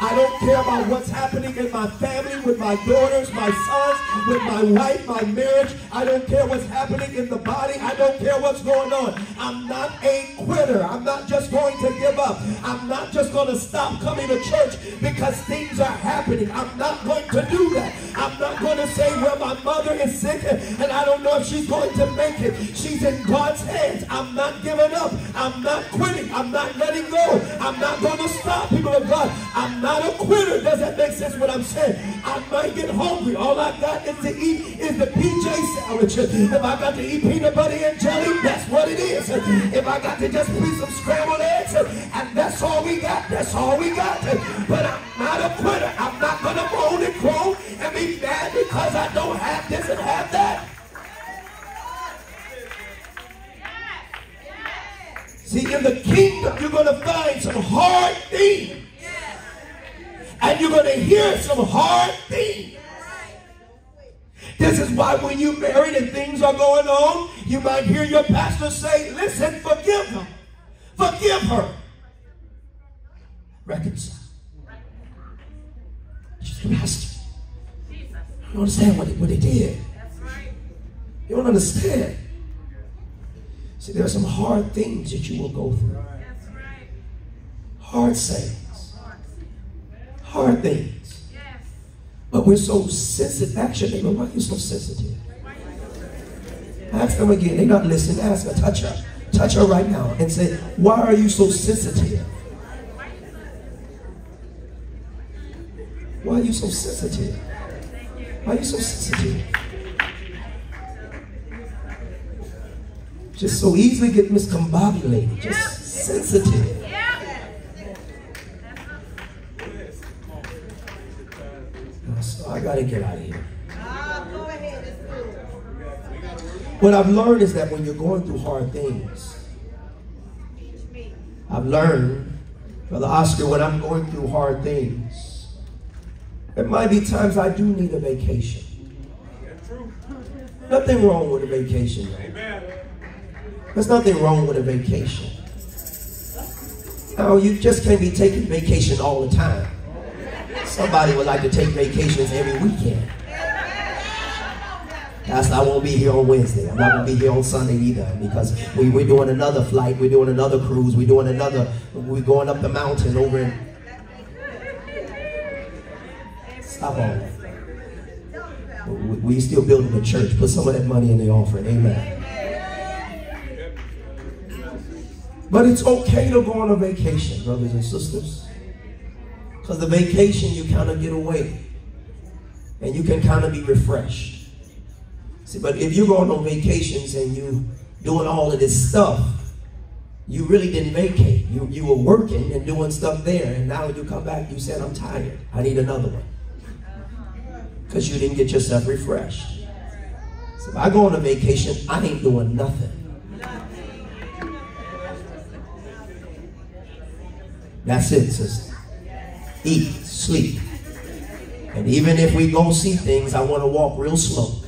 I don't care about what's happening in my family, with my daughters, my sons, with my wife, my marriage. I don't care what's happening in the body. I don't care what's going on. I'm not a quitter. I'm not just going to give up. I'm not just going to stop coming to church because things are happening. I'm not going to do that. I'm not going to say, well, my mother is sick and I don't know if she's going to make it. She's in God's hands. I'm not giving up. I'm not quitting. I'm not letting go. I'm not going to stop, people of God. I'm not a quitter. Does that make sense what I'm saying? I might get hungry. All I got is to eat is the PJ sandwich. If I got to eat peanut butter and jelly, that's what it is. If I got to just put some scrambled eggs, and that's all we got, that's all we got. But I'm not a quitter. I'm not going to moan and groan and be mad because I don't have this and have that. See, in the kingdom, you're going to find some hard things. And you're going to hear some hard things. This is why when you're married and things are going on, you might hear your pastor say, listen, forgive him. Forgive her. Reconcile. She's a pastor. You don't understand what they, what they did. You don't understand. See, there are some hard things that you will go through. Hard sayings. Hard things. But we're so sensitive. Actually, why are you so sensitive? Ask them again. They're not listening. Ask her. Touch her. Touch her right now and say, why are you so sensitive? Why are you so sensitive? Why are you so sensitive? Just so easily get miscombobulated. Just sensitive. So I gotta get out of here. What I've learned is that when you're going through hard things, I've learned, Brother Oscar, when I'm going through hard things, there might be times I do need a vacation. Nothing wrong with a vacation. Though. There's nothing wrong with a vacation. Now, you just can't be taking vacation all the time. Somebody would like to take vacations every weekend. That's I won't be here on Wednesday. I'm not gonna be here on Sunday either because we, we're doing another flight, we're doing another cruise, we're doing another, we're going up the mountain over in. Stop all that. We, we still building the church. Put some of that money in the offering. Amen. But it's okay to go on a vacation, brothers and sisters. Because the vacation, you kind of get away. And you can kind of be refreshed. See, but if you're going on vacations and you doing all of this stuff, you really didn't vacate. You, you were working and doing stuff there. And now you come back, you said, I'm tired. I need another one. Uh-huh. Because you didn't get yourself refreshed. So if I go on a vacation, I ain't doing nothing. That's it, sister. Eat, sleep. And even if we go see things, I want to walk real slow.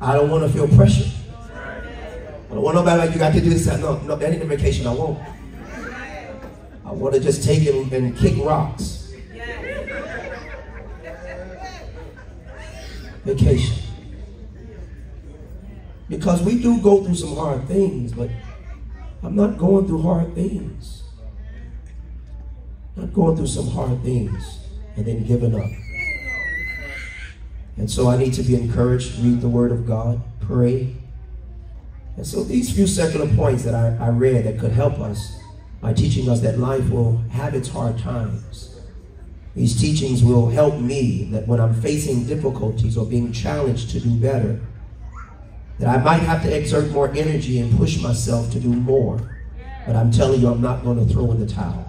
I don't want to feel pressure. I don't want nobody like you got to do this. No, no, that ain't a vacation I want. I want to just take it and kick rocks. Vacation. Because we do go through some hard things, but I'm not going through hard things. I'm not going through some hard things and then giving up. And so I need to be encouraged, read the Word of God, pray. And so these few secular points that I, I read that could help us by teaching us that life will have its hard times. These teachings will help me that when I'm facing difficulties or being challenged to do better, that I might have to exert more energy and push myself to do more. But I'm telling you, I'm not going to throw in the towel.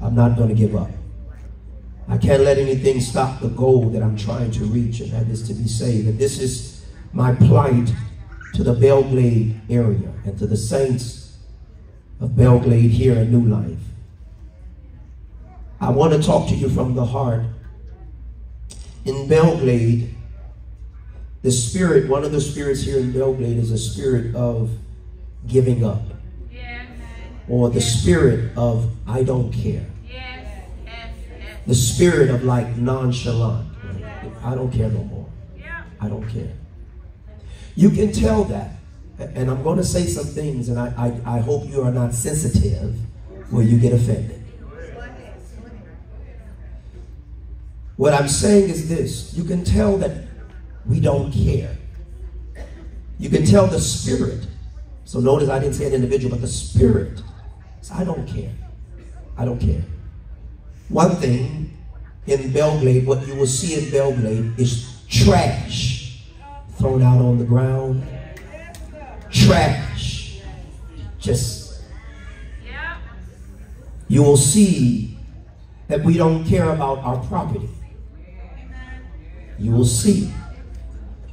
I'm not going to give up. I can't let anything stop the goal that I'm trying to reach, and that is to be saved. And this is my plight to the Belle Glade area and to the saints of Belle Glade here in New Life. I want to talk to you from the heart. in Belle Glade, the spirit, one of the spirits here in Belle Glade is a spirit of giving up. Yes. Or the yes. spirit of I don't care. Yes. The spirit of like nonchalant. I don't care no more. Yeah. I don't care. You can tell that. And I'm going to say some things, and I, I, I hope you are not sensitive where you get offended. What I'm saying is this you can tell that we don't care. You can tell the spirit. So notice I didn't say an individual, but the spirit. So I don't care. I don't care. One thing in Belle Glade, what you will see in Belle Glade is trash thrown out on the ground. Trash. Just. You will see that we don't care about our property. You will see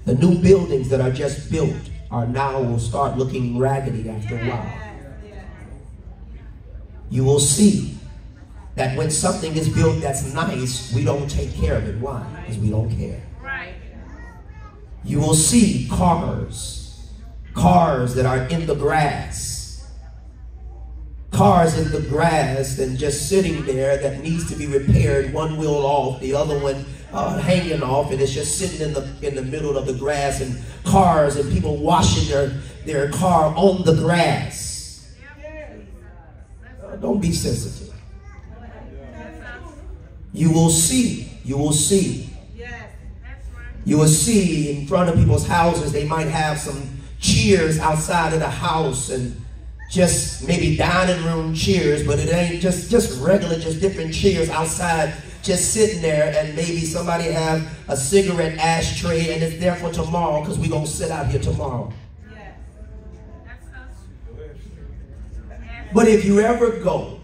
the new buildings that are just built are now will start looking raggedy after a while. You will see that when something is built that's nice, we don't take care of it. Why? Because we don't care. You will see cars, cars that are in the grass, cars in the grass and just sitting there that needs to be repaired, one wheel off, the other one uh, hanging off and it's just sitting in the in the middle of the grass and cars and people washing their their car on the grass. Uh, don't be sensitive. You will see. You will see. You will see in front of people's houses, they might have some cheers outside of the house and just maybe dining room cheers, but it ain't just, just regular, just different cheers outside just sitting there and maybe somebody have a cigarette ashtray and it's there for tomorrow because we're going to sit out here tomorrow. But if you ever go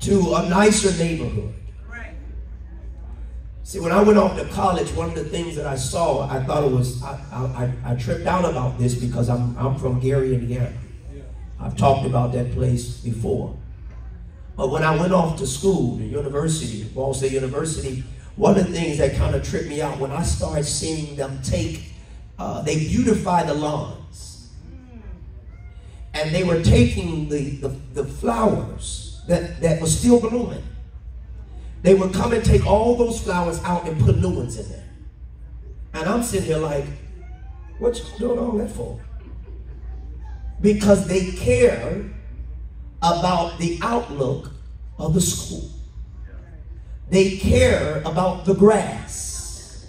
to a nicer neighborhood, See, when I went off to college, one of the things that I saw, I thought it was, I, I, I tripped out about this because I'm, I'm from Gary, Indiana. I've talked about that place before. But when I went off to school, the university, Ball State University, one of the things that kind of tripped me out when I started seeing them take, uh, they beautify the lawns. And they were taking the, the, the flowers that, that were still blooming. They would come and take all those flowers out and put new ones in there. And I'm sitting here like, what you doing all that for? Because they care about the outlook of the school. They care about the grass.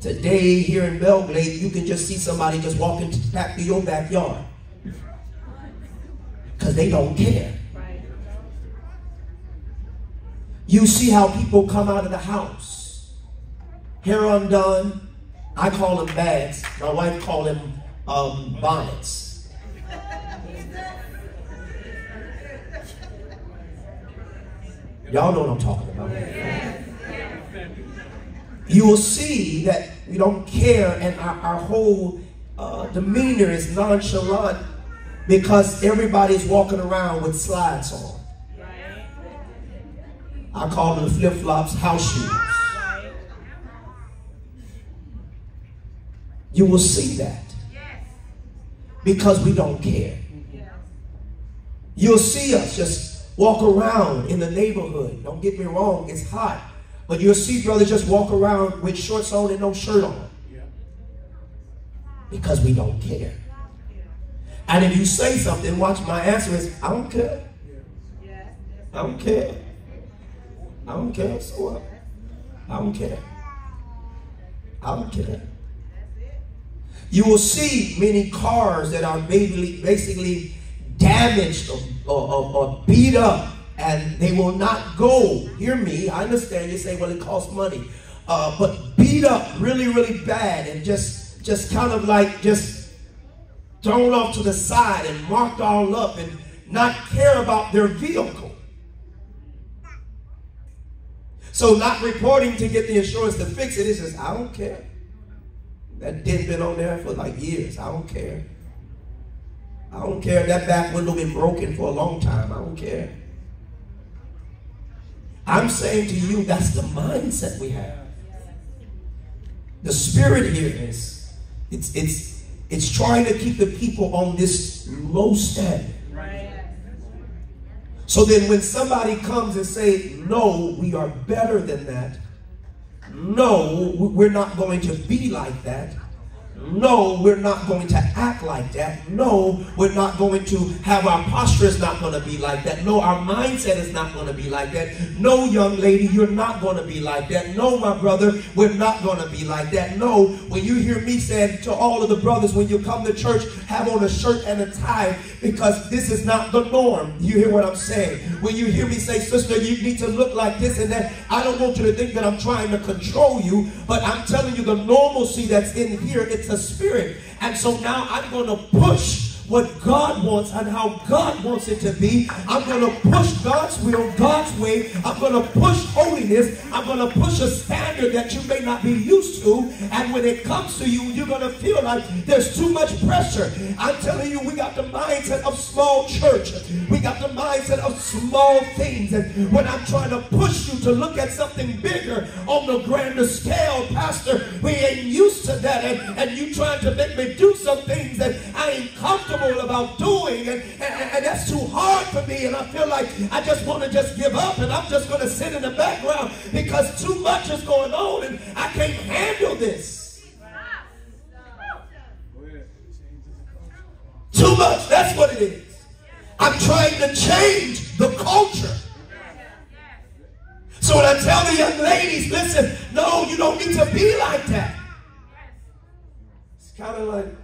Today here in Belle Glade, you can just see somebody just walking to your backyard. Because they don't care. You see how people come out of the house. Hair undone. I call them bags. My wife call them um, bonnets. Y'all know what I'm talking about. You will see that we don't care and our, our whole uh, demeanor is nonchalant because everybody's walking around with slides on. I call them flip-flops house shoes. You will see that because we don't care. You'll see us just walk around in the neighborhood. Don't get me wrong, it's hot. But you'll see brothers just walk around with shorts on and no shirt on. Because we don't care. And if you say something, watch my answer is, I don't care. I don't care. I don't care. So what? I don't care. I don't care. You will see many cars that are basically damaged or, or, or, beat up and they will not go. Hear me. I understand you say, well, it costs money. Uh, but beat up really, really bad and just, just kind of like just thrown off to the side and marked all up and not care about their vehicle. So not reporting to get the insurance to fix it, it is just, I don't care. That dent been on there for like years. I don't care. I don't care that back window been broken for a long time. I don't care. I'm saying to you, that's the mindset we have. The spirit here is, it's, it's, it's trying to keep the people on this low standard. So then when somebody comes and say, no, we are better than that. No, we're not going to be like that. No, we're not going to act like that. No, we're not going to have our posture is not going to be like that. No, our mindset is not going to be like that. No, young lady, you're not going to be like that. No, my brother, we're not going to be like that. No, when you hear me saying to all of the brothers, when you come to church, have on a shirt and a tie because this is not the norm. You hear what I'm saying? When you hear me say, sister, you need to look like this and that, I don't want you to think that I'm trying to control you, but I'm telling you the normalcy that's in here, it's a spirit. And so now I'm going to push what God wants and how God wants it to be. I'm going to push God's will, God's way. I'm going to push holiness. I'm going to push a standard that you may not be used to. And when it comes to you, you're going to feel like there's too much pressure. I'm telling you, we got the mindset of small church. We got the mindset of small things. And when I'm trying to push you to look at something bigger on the grander scale, Pastor, we ain't used to that. And, and you trying to make me do some things that I ain't comfortable comfortable about doing, and, and, and that's too hard for me. And I feel like I just want to just give up, and I'm just going to sit in the background because too much is going on, and I can't handle this. Too much, that's what it is. I'm trying to change the culture. So when I tell the young ladies, listen, no, you don't need to be like that. It's kind of like,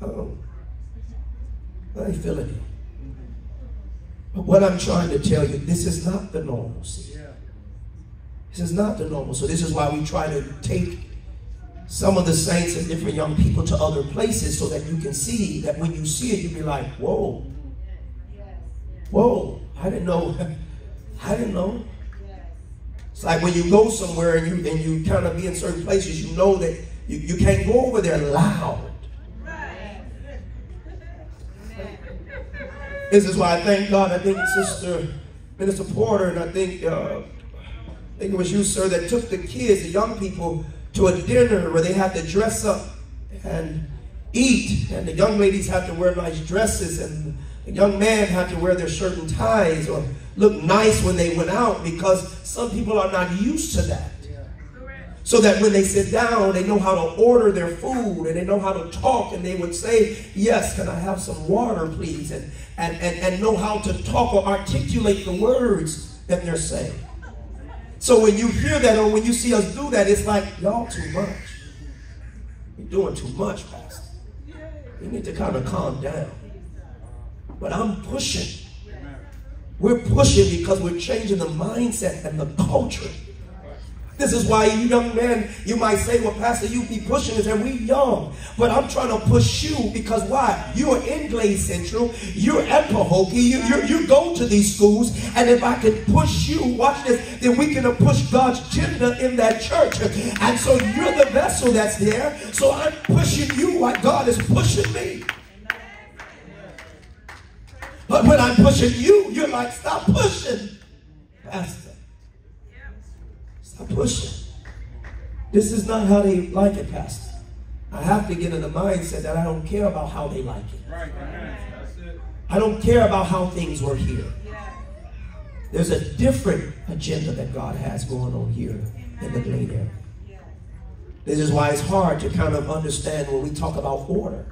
Oh, I feeling it. But what I'm trying to tell you, this is not the normalcy. This is not the normal. So this is why we try to take some of the saints and different young people to other places so that you can see that when you see it, you be like, whoa. Whoa, I didn't know. I didn't know. It's like when you go somewhere and you and you kind of be in certain places, you know that you, you can't go over there loud. This is why I thank God. I think Sister Minister Porter and I think uh, I think it was you, sir, that took the kids, the young people, to a dinner where they had to dress up and eat, and the young ladies had to wear nice dresses, and the young man had to wear their and ties or look nice when they went out because some people are not used to that so that when they sit down, they know how to order their food and they know how to talk and they would say, yes, can I have some water, please? And, and, and, and know how to talk or articulate the words that they're saying. So when you hear that or when you see us do that, it's like, y'all too much. You're doing too much, Pastor. You need to kind of calm down. But I'm pushing. We're pushing because we're changing the mindset and the culture this is why you young men, you might say, well, Pastor, you be pushing us and we young. But I'm trying to push you because why? You are in Glade Central. You're at Pahokee. You, you, you go to these schools. And if I can push you, watch this, then we can push God's agenda in that church. And so you're the vessel that's there. So I'm pushing you like God is pushing me. But when I'm pushing you, you're like, stop pushing. Pastor. Stop pushing. This is not how they like it, Pastor. I have to get in the mindset that I don't care about how they like it. Right. I don't care about how things were here. There's a different agenda that God has going on here in the Glade area. This is why it's hard to kind of understand when we talk about order.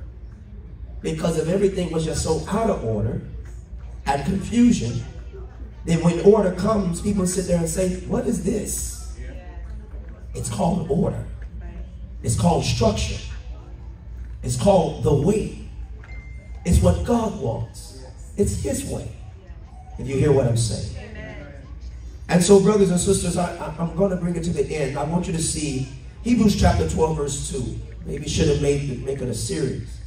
Because if everything was just so out of order and confusion, then when order comes, people sit there and say, What is this? It's called order. It's called structure. It's called the way. It's what God wants. It's His way. If you hear what I'm saying. And so, brothers and sisters, I, am going to bring it to the end. I want you to see Hebrews chapter 12, verse 2. Maybe should have made make it a series.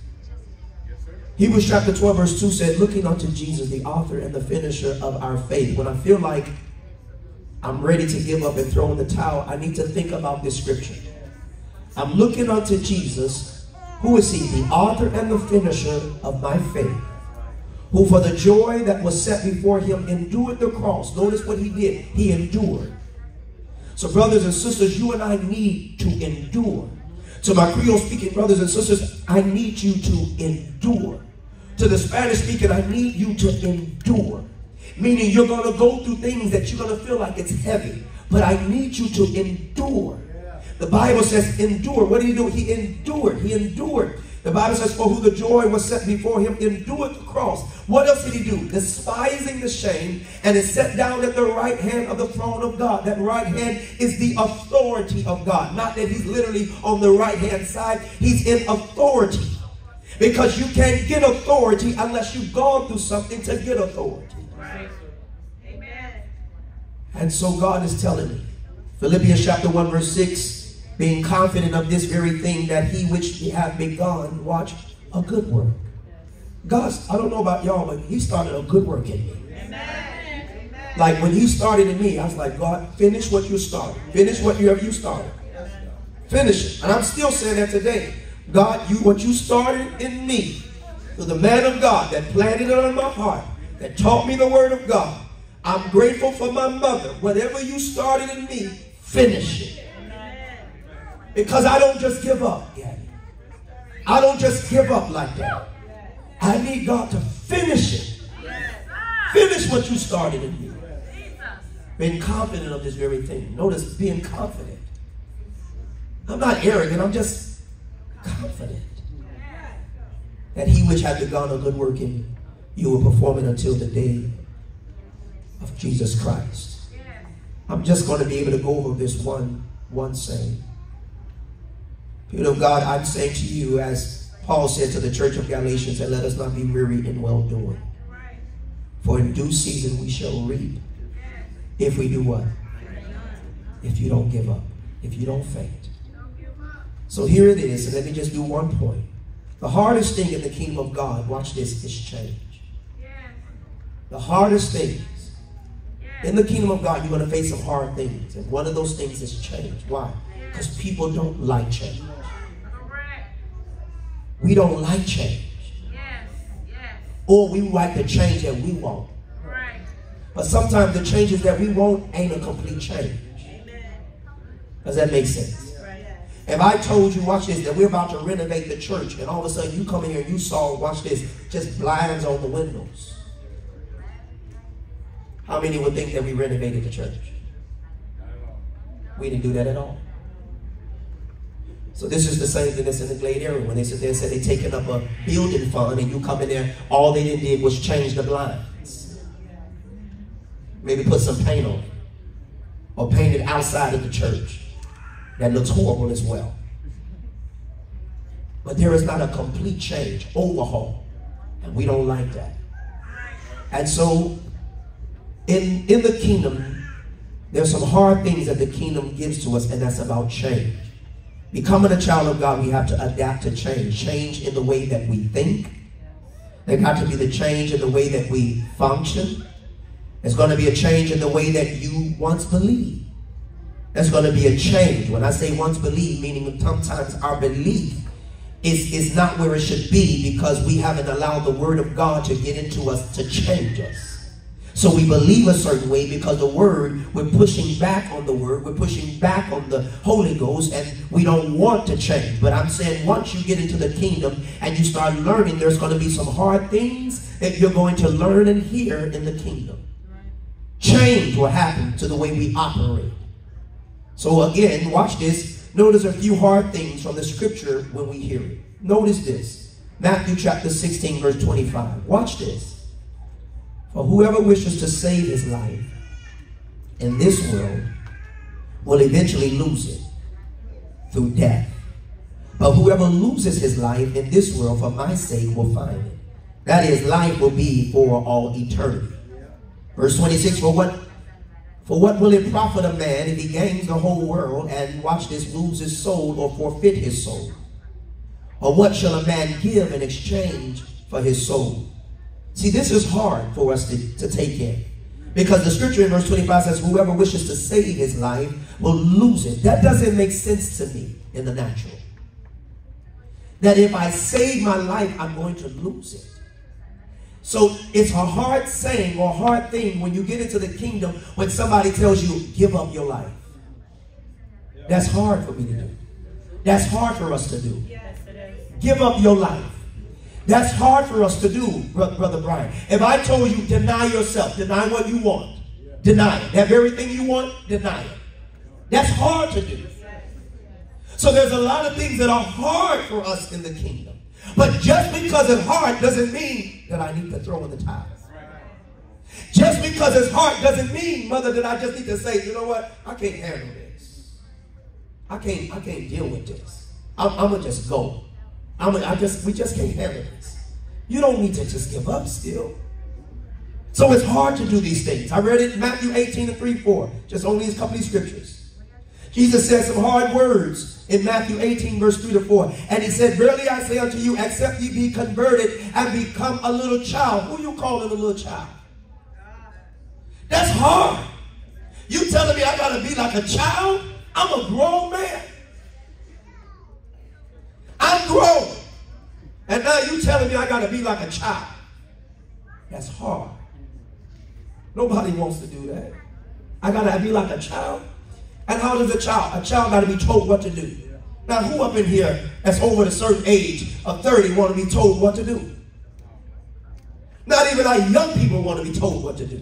Hebrews chapter 12, verse 2 said, Looking unto Jesus, the author and the finisher of our faith. When I feel like I'm ready to give up and throw in the towel, I need to think about this scripture. I'm looking unto Jesus, who is he? The author and the finisher of my faith, who for the joy that was set before him endured the cross. Notice what he did. He endured. So brothers and sisters, you and I need to endure. To my Creole speaking brothers and sisters, I need you to endure. To the Spanish speaking, I need you to endure. Meaning you're going to go through things that you're going to feel like it's heavy. But I need you to endure. The Bible says endure. What did he do? He endured. He endured. The Bible says, for who the joy was set before him endured the cross. What else did he do? Despising the shame and is set down at the right hand of the throne of God. That right hand is the authority of God. Not that he's literally on the right hand side. He's in authority. Because you can't get authority unless you've gone through something to get authority. And so God is telling me, Philippians chapter 1 verse 6, being confident of this very thing that he which hath begun, watch, a good work. God's, I don't know about y'all, but he started a good work in me. Amen. Like when he started in me, I was like, God, finish what you started. Finish what you have you started. Finish it. And I'm still saying that today. God, you what you started in me, to the man of God that planted it on my heart, that taught me the word of God. I'm grateful for my mother. Whatever you started in me, finish it. Because I don't just give up, Gabby. I don't just give up like that. I need God to finish it. Finish what you started in me. Being confident of this very thing. Notice being confident. I'm not arrogant. I'm just confident that he which hath begun a good work in you will perform it until the day of Jesus Christ. I'm just going to be able to go over this one, one saying. People of God, I'm saying to you, as Paul said to the church of Galatians, that let us not be weary in well doing. For in due season we shall reap. If we do what? If you don't give up. If you don't faint. So here it is, and let me just do one point. The hardest thing in the kingdom of God, watch this, is change. The hardest things in the kingdom of God, you're going to face some hard things. And one of those things is change. Why? Because people don't like change. We don't like change. Or we like the change that we want. But sometimes the changes that we want ain't a complete change. Does that make sense? If I told you, watch this, that we're about to renovate the church, and all of a sudden you come in here and you saw, watch this, just blinds on the windows. How many would think that we renovated the church? We didn't do that at all. So this is the same thing that's in the Glade area. When they sit there and said they're taking up a building fund and you come in there, all they did was change the blinds. Maybe put some paint on it. Or paint it outside of the church. That looks horrible as well. But there is not a complete change, overhaul. And we don't like that. And so in, in the kingdom, there's some hard things that the kingdom gives to us, and that's about change. Becoming a child of God, we have to adapt to change. Change in the way that we think. There got to be the change in the way that we function. There's going to be a change in the way that you once believed. There's going to be a change. When I say once believed, meaning sometimes our belief is, is not where it should be because we haven't allowed the word of God to get into us to change us. So we believe a certain way because the word, we're pushing back on the word, we're pushing back on the Holy Ghost, and we don't want to change. But I'm saying once you get into the kingdom and you start learning, there's going to be some hard things that you're going to learn and hear in the kingdom. Change will happen to the way we operate. So again, watch this. Notice a few hard things from the scripture when we hear it. Notice this. Matthew chapter 16, verse 25. Watch this. For whoever wishes to save his life in this world will eventually lose it through death. But whoever loses his life in this world for my sake will find it. That is, life will be for all eternity. Verse 26, for what for what will it profit a man if he gains the whole world and watch this lose his soul or forfeit his soul? Or what shall a man give in exchange for his soul? See, this is hard for us to, to take in. Because the scripture in verse 25 says, whoever wishes to save his life will lose it. That doesn't make sense to me in the natural. That if I save my life, I'm going to lose it. So it's a hard saying or hard thing when you get into the kingdom when somebody tells you, give up your life. That's hard for me to do. That's hard for us to do. Give up your life. That's hard for us to do, Brother Brian. If I told you, deny yourself, deny what you want, deny it. Have everything you want, deny it. That's hard to do. So there's a lot of things that are hard for us in the kingdom. But just because it's hard doesn't mean that I need to throw in the towel. Just because it's hard doesn't mean, mother, that I just need to say, you know what? I can't handle this. I can't, I can't deal with this. I'm, I'm gonna just go. I'm I just, we just can't handle this. You don't need to just give up still. So it's hard to do these things. I read it in Matthew 18 and 3, 4. Just only a couple of scriptures. Jesus said some hard words in Matthew 18, verse 3 to 4. And he said, Verily I say unto you, except ye be converted and become a little child. Who you calling a little child? That's hard. You telling me I got to be like a child? I'm a grown man. I'm grown. And now you telling me I got to be like a child. That's hard. Nobody wants to do that. I got to be like a child. And how does a child? A child got to be told what to do. Now, who up in here that's over a certain age of 30 want to be told what to do? Not even our young people want to be told what to do.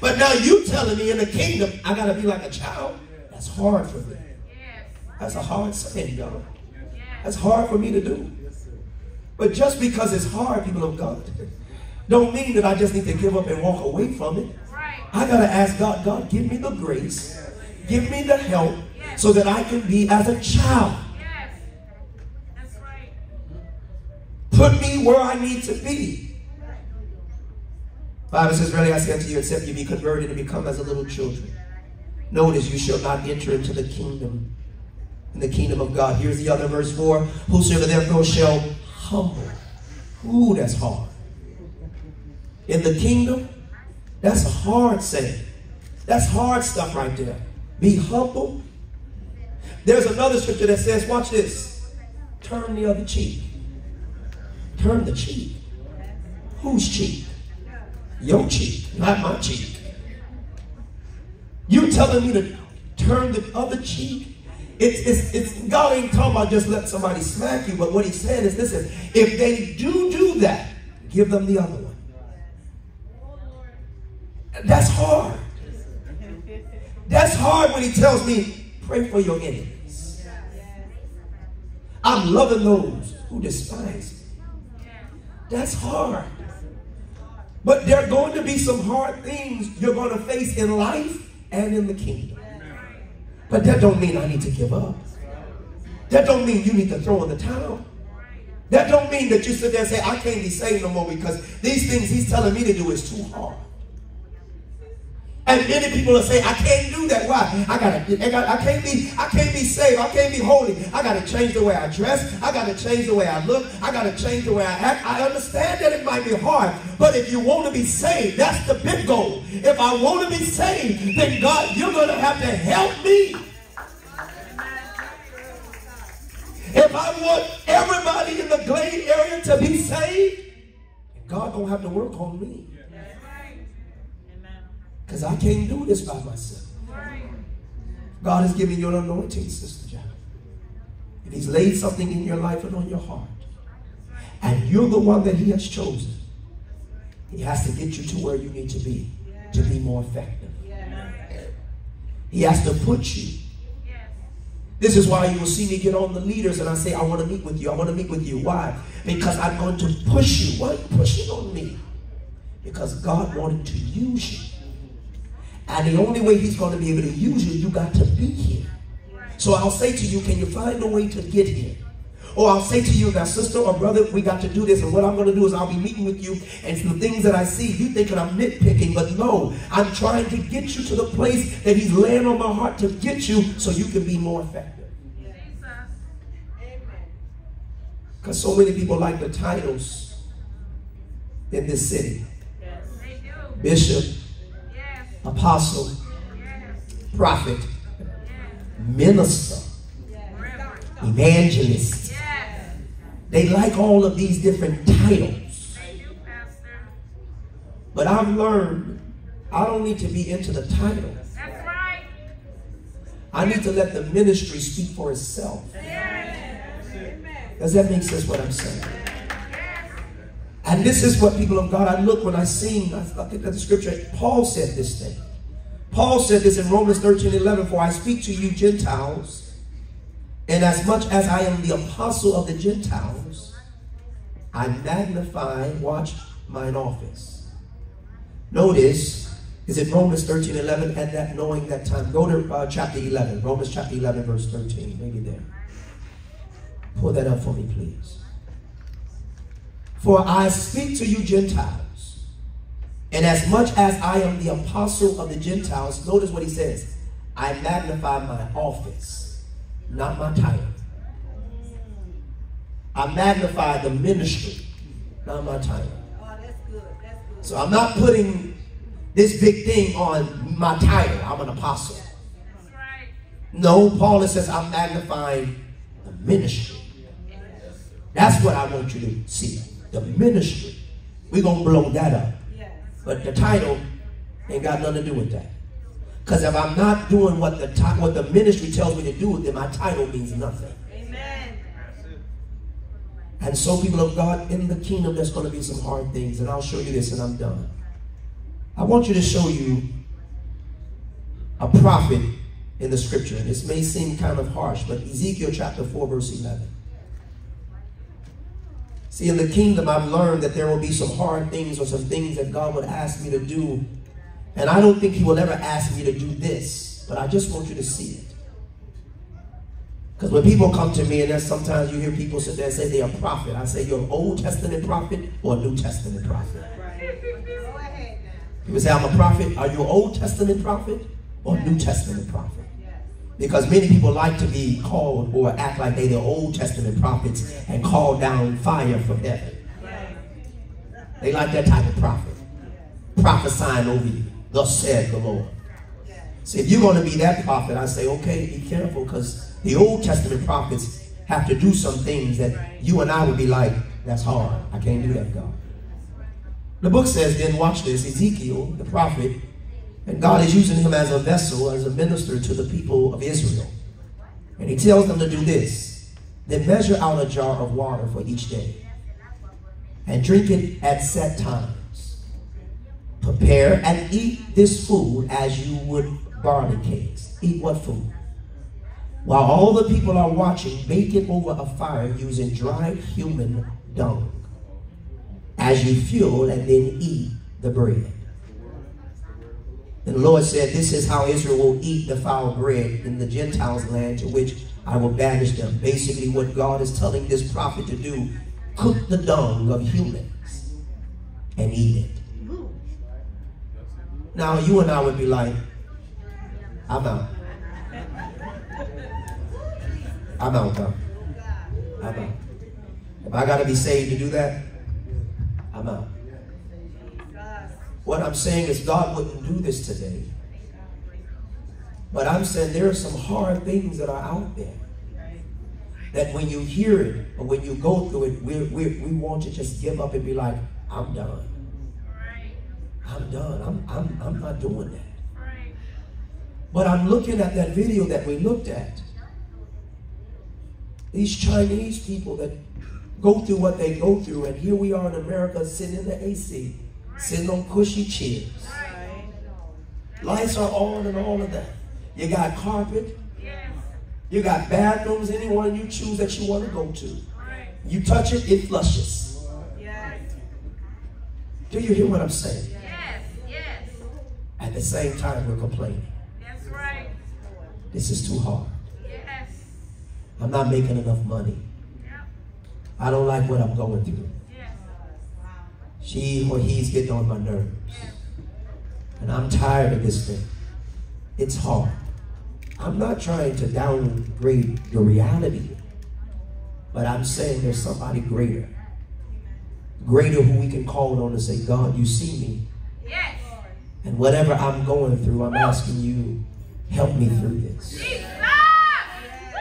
But now you telling me in the kingdom, I got to be like a child? That's hard for me. That's a hard saying, y'all. That's hard for me to do. But just because it's hard, people of God, don't mean that I just need to give up and walk away from it. I got to ask God, God, give me the grace Give me the help so that I can be as a child. Put me where I need to be. Bible says, Really I say unto you, except you be converted and become as a little children. Notice you shall not enter into the kingdom, in the kingdom of God. Here's the other verse 4. Whosoever therefore shall humble. Ooh, that's hard. In the kingdom, that's a hard saying. That's hard stuff right there. Be humble. There's another scripture that says, watch this. Turn the other cheek. Turn the cheek. Whose cheek? Your cheek, not my cheek. You telling me to turn the other cheek? It's, it's, it's, God ain't talking about just let somebody smack you, but what he's saying is, listen, if they do do that, give them the other one. That's hard. That's hard when he tells me, pray for your enemies. I'm loving those who despise me. That's hard. But there are going to be some hard things you're going to face in life and in the kingdom. But that don't mean I need to give up. That don't mean you need to throw in the towel. That don't mean that you sit there and say, I can't be saved no more because these things he's telling me to do is too hard. And many people will say, I can't do that. Why? I gotta, I, gotta, I can't be, I can't be saved. I can't be holy. I gotta change the way I dress. I gotta change the way I look. I gotta change the way I act. I understand that it might be hard, but if you want to be saved, that's the big goal. If I want to be saved, then God, you're gonna have to help me. If I want everybody in the Glade area to be saved, God gonna have to work on me. Because I can't do this by myself. God has given you an anointing, Sister Jack. If he's laid something in your life and on your heart, and you're the one that he has chosen, he has to get you to where you need to be to be more effective. He has to put you. This is why you will see me get on the leaders and I say, I want to meet with you. I want to meet with you. Why? Because I'm going to push you. Why are you pushing on me? Because God wanted to use you. And the only way he's going to be able to use you, you got to be here. So I'll say to you, can you find a way to get here? Or I'll say to you, now sister or brother, we got to do this. And what I'm going to do is I'll be meeting with you. And the things that I see, you thinking I'm nitpicking. But no, I'm trying to get you to the place that he's laying on my heart to get you so you can be more effective. Because so many people like the titles in this city. Bishop, apostle, prophet, minister, evangelist. They like all of these different titles. But I've learned I don't need to be into the title. I need to let the ministry speak for itself. Does that make sense what I'm saying? And this is what people of God, I look when I sing, I look at the scripture. Paul said this thing. Paul said this in Romans 13 11, For I speak to you Gentiles, and as much as I am the apostle of the Gentiles, I magnify, watch mine office. Notice, is it Romans 13 11? At that knowing that time. Go to uh, chapter 11, Romans chapter 11, verse 13. Maybe there. Pull that up for me, please. For I speak to you Gentiles, and as much as I am the apostle of the Gentiles, notice what he says I magnify my office, not my title. I magnify the ministry, not my title. Oh, that's good. That's good. So I'm not putting this big thing on my title. I'm an apostle. Right. No, Paul says I'm magnifying the ministry. That's what I want you to see. The ministry. We're going to blow that up. Yes. But the title ain't got nothing to do with that. Because if I'm not doing what the ti- what the ministry tells me to do, then my title means nothing. Amen. And so, people of God, in the kingdom, there's going to be some hard things. And I'll show you this, and I'm done. I want you to show you a prophet in the scripture. And this may seem kind of harsh, but Ezekiel chapter 4, verse 11. See, in the kingdom, I've learned that there will be some hard things or some things that God would ask me to do. And I don't think He will ever ask me to do this, but I just want you to see it. Because when people come to me, and then sometimes you hear people sit there and say they're a prophet, I say, you're an Old Testament prophet or a New Testament prophet? Right. Go ahead now. People say, I'm a prophet. Are you an Old Testament prophet or a New Testament prophet? Because many people like to be called or act like they're the Old Testament prophets and call down fire from heaven. They like that type of prophet. Prophesying over you. Thus said the Lord. See, if you're going to be that prophet, I say, okay, be careful because the Old Testament prophets have to do some things that you and I would be like, that's hard. I can't do that, God. The book says, then watch this, Ezekiel, the prophet, and God is using him as a vessel, as a minister to the people of Israel. And he tells them to do this. Then measure out a jar of water for each day and drink it at set times. Prepare and eat this food as you would barley cakes. Eat what food? While all the people are watching, bake it over a fire using dried human dung as you fuel and then eat the bread. And the Lord said, This is how Israel will eat the foul bread in the Gentiles' land to which I will banish them. Basically, what God is telling this prophet to do cook the dung of humans and eat it. Now, you and I would be like, I'm out. I'm out, God. I'm out. If I got to be saved to do that, I'm out. What I'm saying is God wouldn't do this today. But I'm saying there are some hard things that are out there. That when you hear it or when you go through it, we we we want to just give up and be like, I'm done. I'm done. I'm, I'm, I'm not doing that. But I'm looking at that video that we looked at. These Chinese people that go through what they go through, and here we are in America sitting in the AC, sitting on cushy chairs. Lights are on and all of that. You got carpet, you got bathrooms, anyone you choose that you want to go to. You touch it, it flushes. Do you hear what I'm saying? Yes. Yes. At the same time, we're complaining. That's right. This is too hard. Yes. I'm not making enough money. I don't like what I'm going through. She or he's getting on my nerves. And I'm tired of this thing. It's hard. I'm not trying to downgrade the reality, but I'm saying there's somebody greater. Greater who we can call on and say, God, you see me. Yes. And whatever I'm going through, I'm asking you, help me through this.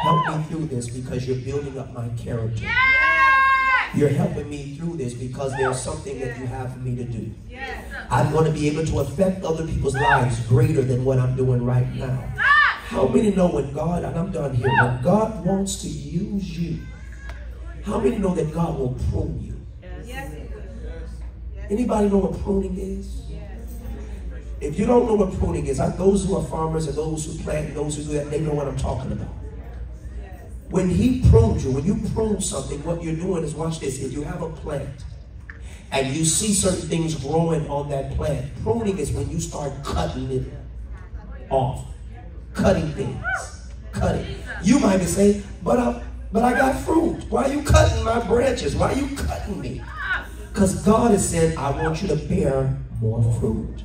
Help me through this because you're building up my character. You're helping me through this because there's something that you have for me to do. Yes. I'm going to be able to affect other people's lives greater than what I'm doing right now. How many know when God, and I'm done here, when God wants to use you, how many know that God will prune you? Yes. Anybody know what pruning is? If you don't know what pruning is, like those who are farmers and those who plant and those who do that, they know what I'm talking about. When he prunes you, when you prune something, what you're doing is, watch this, if you have a plant and you see certain things growing on that plant, pruning is when you start cutting it off. Cutting things. Cutting. You might be saying, but I, but I got fruit. Why are you cutting my branches? Why are you cutting me? Because God has said, I want you to bear more fruit.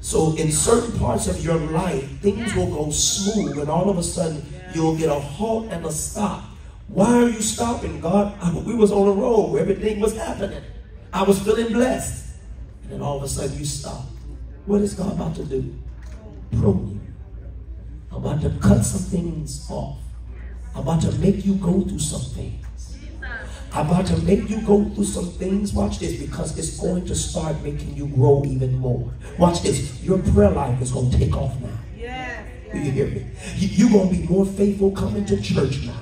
So in certain parts of your life, things will go smooth, and all of a sudden you'll get a halt and a stop. Why are you stopping, God? I, we was on a road everything was happening. I was feeling blessed. And then all of a sudden you stop. What is God about to do? Prune you. I'm about to cut some things off. I'm about to make you go through some things. I'm about to make you go through some things. Watch this because it's going to start making you grow even more. Watch this. Your prayer life is going to take off now. Do you hear me? You- You're going to be more faithful coming to church now.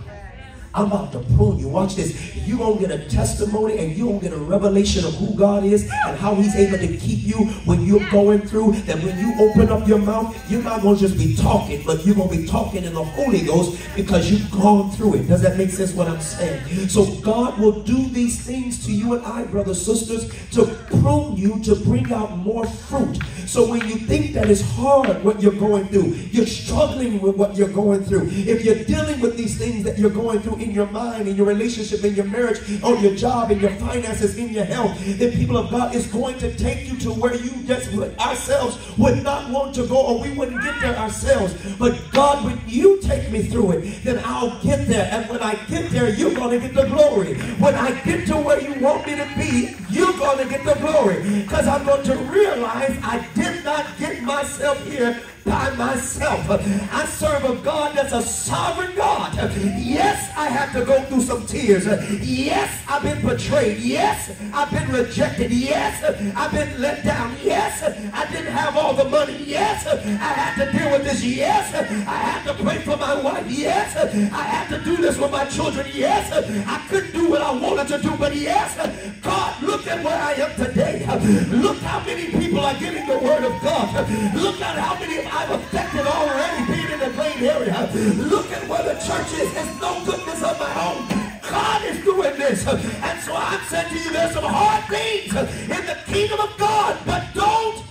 I'm about to prune you. Watch this. You're going to get a testimony and you're going to get a revelation of who God is and how He's able to keep you when you're going through. That when you open up your mouth, you're not going to just be talking, but you're going to be talking in the Holy Ghost because you've gone through it. Does that make sense what I'm saying? So God will do these things to you and I, brothers, sisters, to prune you to bring out more fruit. So when you think that it's hard what you're going through, you're struggling with what you're going through. If you're dealing with these things that you're going through in your mind, in your relationship, in your marriage, on your job, in your finances, in your health, the people of God is going to take you to where you just ourselves would not want to go, or we wouldn't get there ourselves. But God, when you take me through it, then I'll get there. And when I get there, you're going to get the glory. When I get to where you want me to be, you're going to get the glory. Because I'm going to realize I did not get myself here by myself. I serve a God that's a sovereign God. Yes, I have to go through some tears. Yes, I've been betrayed. Yes, I've been rejected. Yes, I've been let down. Yes, I didn't have all the money. Yes, I had to deal with this. Yes, I had to pray for my wife. Yes, I had to do this with my children. Yes, I couldn't do what I wanted to do. But yes, God, look at where I am today. Look how many people are getting the word of God. Look at how many I've affected already being in the Plain area. Look at where the church is. It's no goodness of my own. God is doing this. And so I'm saying to you, there's some hard things in the kingdom of God, but don't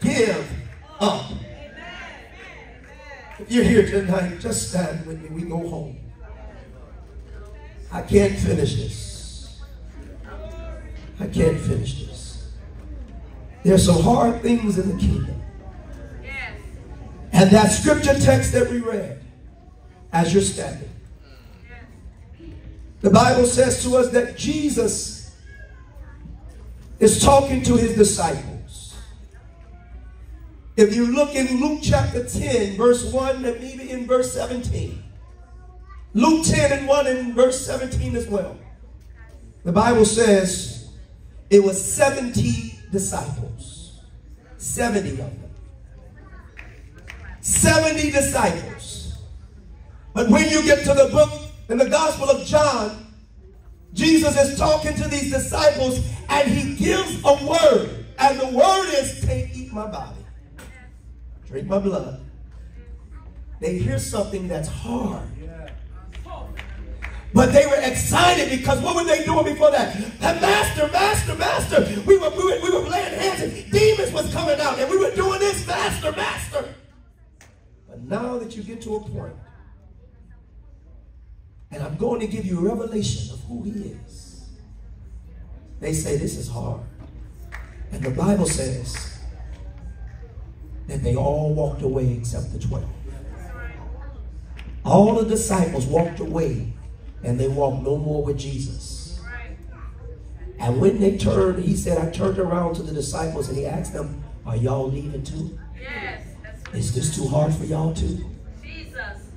give up. If you're here tonight, just stand with me. We go home. I can't finish this. I can't finish this. There's some hard things in the kingdom. And that scripture text that we read, as you're standing, the Bible says to us that Jesus is talking to his disciples. If you look in Luke chapter 10, verse 1, and maybe in verse 17, Luke 10 and 1 and verse 17 as well, the Bible says it was 70 disciples, 70 of them. 70 disciples. But when you get to the book in the Gospel of John, Jesus is talking to these disciples and he gives a word. And the word is take, eat my body, drink my blood. They hear something that's hard. But they were excited because what were they doing before that? Master, master, master. We were, we were, we were laying hands and demons was coming out and we were doing this, master, master. Now that you get to a point, and I'm going to give you a revelation of who he is, they say this is hard. And the Bible says that they all walked away except the 12. All the disciples walked away and they walked no more with Jesus. And when they turned, he said, I turned around to the disciples and he asked them, Are y'all leaving too? Yes. Is this too hard for y'all too? Jesus.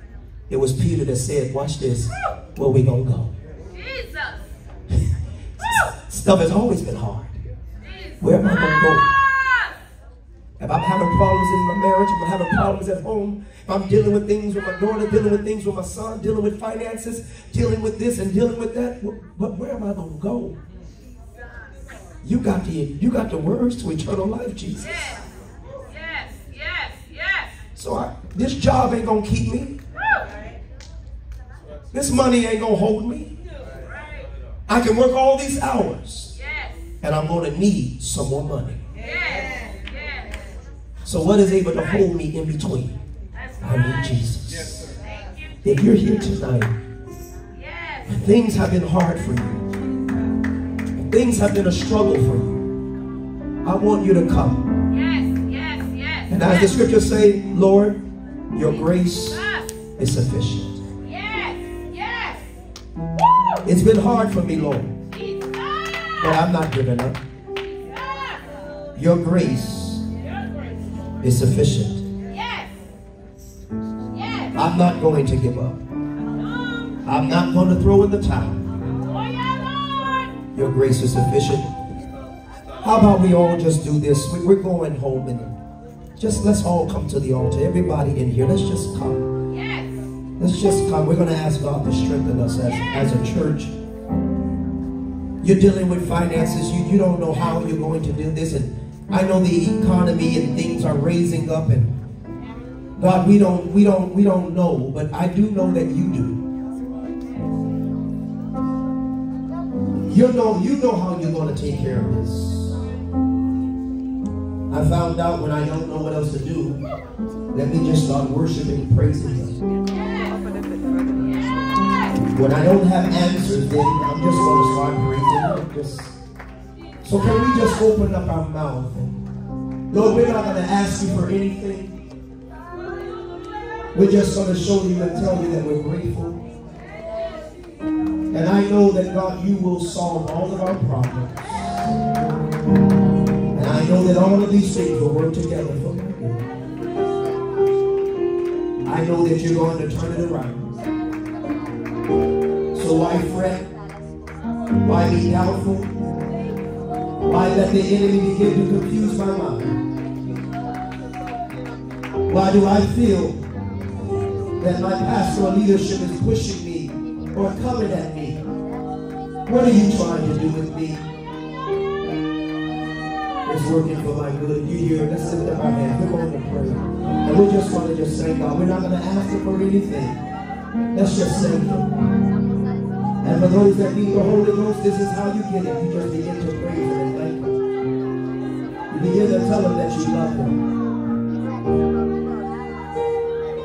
It was Peter that said, Watch this, where we gonna go? Jesus. Stuff has always been hard. Jesus. Where am I to go? If I'm having problems in my marriage, if I'm having problems at home, if I'm dealing with things with my daughter, dealing with things with my son, dealing with finances, dealing with this and dealing with that, but where am I going to go? You got the you got the words to eternal life, Jesus. Yes. Yes. Yes. Yes. So I, this job ain't gonna keep me. This money ain't gonna hold me. I can work all these hours, and I'm gonna need some more money. So what is able to hold me in between? I need. Jesus. If you're here tonight, and things have been hard for you, and things have been a struggle for you, I want you to come. And as the scriptures say, Lord, your grace is sufficient. Yes. Yes. It's been hard for me, Lord, but I'm not giving up. Your grace is sufficient. Yes. Yes. I'm not going to give up. I'm not going to throw in the towel. oh, yeah, Lord. Your grace is sufficient. How about we all just do this? We- We're going home and just let's all come to the altar. Everybody in here, let's just come. Yes. Let's just come. We're going to ask God to strengthen us as, as a church. You're dealing with finances. You, you don't know how you're going to do this. And I know the economy and things are raising up. And God, we don't, we don't, we don't know. But I do know that you do. You know, you know how you're going to take care of this. I found out when I don't know what else to do, let me just start worshiping Him. When I don't have answers, then I'm just going to start praising. Just so can we just open up our mouth? Lord, we're not going to ask you for anything. We're just going to show you and tell you that we're grateful. And I know that God, you will solve all of our problems. Know that all of these things will work together for good. I know that you're going to turn it around. So why fret? Why be doubtful? Why let the enemy begin to confuse my mind? Why do I feel that my pastoral leadership is pushing me or coming at me? What are you trying to do with me? Working for my good. You hear? it. Let's lift up our hands. We're going to pray. And we're just going to just thank God. We're not going to ask Him for anything. Let's just thank Him. And for those that need the Holy Ghost, this is how you get it. You just begin to praise Him and thank Him. You begin to tell Him that you love Him.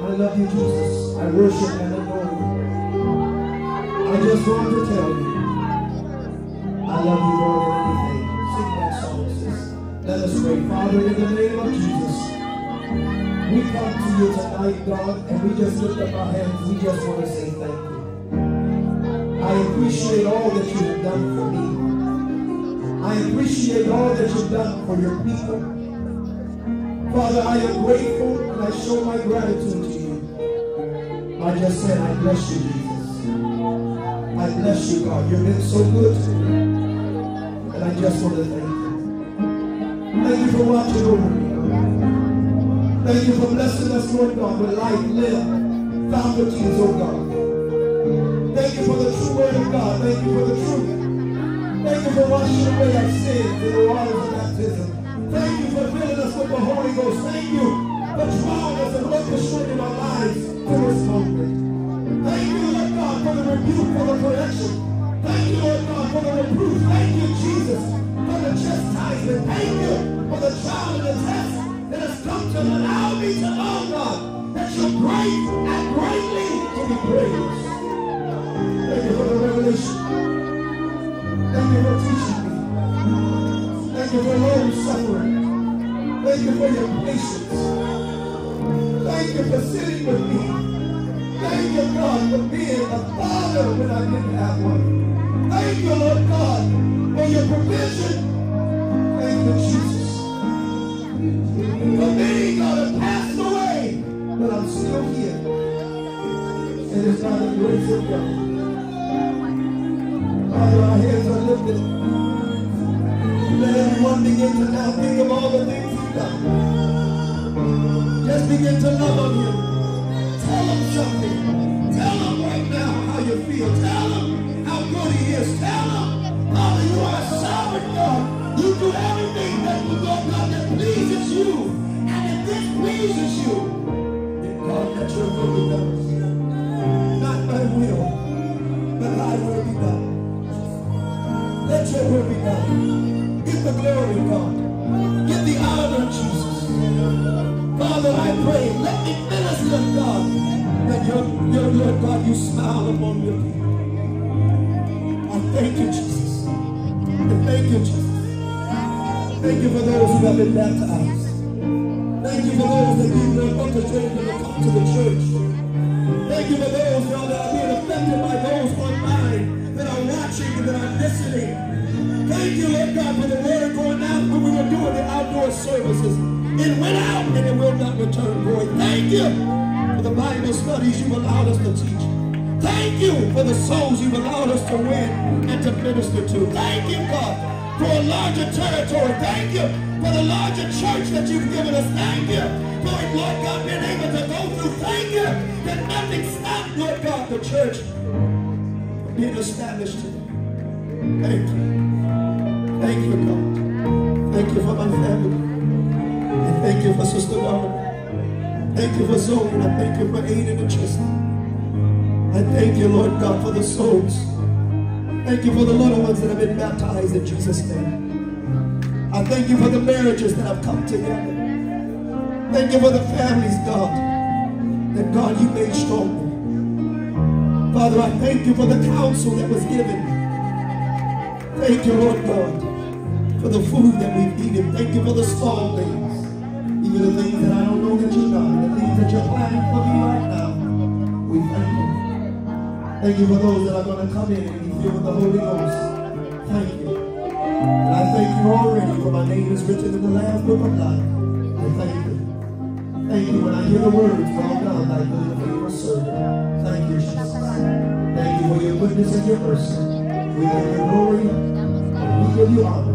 I love you, Jesus. I worship and adore you. I just want to tell you, I love you more than anything. Let us pray. Father, in the name of Jesus, we come to you tonight, God, and we just lift up our hands. We just want to say thank you. I appreciate all that you have done for me. I appreciate all that you've done for your people. Father, I am grateful and I show my gratitude to you. I just said, I bless you, Jesus. I bless you, God. You've been so good to me. And I just want to thank you. Thank you for over me. God. Thank you for blessing us, Lord God, with life, live, faculties, oh God. Thank you for the true word of God. Thank you for the truth. Thank you for washing away our sins in the waters of baptism. Thank you for filling us with the Holy Ghost. Thank you for drawing us and orchestrating our lives to this moment. Thank you, Lord God, for the rebuke, for the correction. Thank you, Lord God, for the reproof. Thank you, Jesus, for the chastisement. Thank you for the trial and the test that has come to allow me to know, God, that you're great and greatly to be praised. Thank you for the revelation. Thank you for teaching me. Thank you for long suffering. Thank you for your patience. Thank you for sitting with me. Thank you, God, for being a father when I didn't have one. Thank you, Lord God, for your provision. Thank you, Jesus. For many, God, have passed away, but I'm still here. And it's by the grace of God. Father, our hands are lifted. Let everyone begin to now think of all the things he's done. Just begin to love on him. Tell him something. Tell him right now how you feel. Tell him how good he is. Tell him, Father, you are sovereign God. You do everything that you Lord God that pleases you. And if this pleases you, then God, let your will be done. Not my will, but thy will be done. Let your will be done. Get the glory, God. Get the honor, Jesus. Father, I pray, let me minister, God, that your, your Lord God, you smile upon your people. I thank you, Jesus. I thank you, Jesus. Thank you for those who have been baptized. Thank you for those that you have orchestrated to come to the church. Thank you for those, God, that are being affected by those online that are watching and that are listening. Thank you, Lord God, for the word going out when we were doing the outdoor services. It went out and it will not return void. Thank you for the Bible studies you've allowed us to teach. Thank you for the souls you've allowed us to win and to minister to. Thank you, God, for a larger territory. Thank you for the larger church that you've given us. Thank you for it, Lord God, being able to go through. Thank you that nothing stopped, Lord God, the church from being established today. Thank you. Thank you, God. Thank you for my family. And thank you for Sister Donna. Thank you for Zoe. And I thank you for Aiden and Tristan. I thank you, Lord God, for the souls. Thank you for the little ones that have been baptized in Jesus' name. I thank you for the marriages that have come together. Thank you for the families, God, that God you made strong. Father, I thank you for the counsel that was given. Thank you, Lord God, for the food that we've eaten. Thank you for the small things. Even the things that I don't know that you're done, the things that you're planning for me right now. We thank you. Thank you for those that are going to come in filled with the Holy Ghost. Thank you. And I thank you already for my name is written in the Lamb's Book of Life. I thank you. Thank you when I hear the words, oh, well done, thy good and faithful servant. Thank you, Jesus. Thank you for your goodness and your mercy. We give you glory and we give you honor.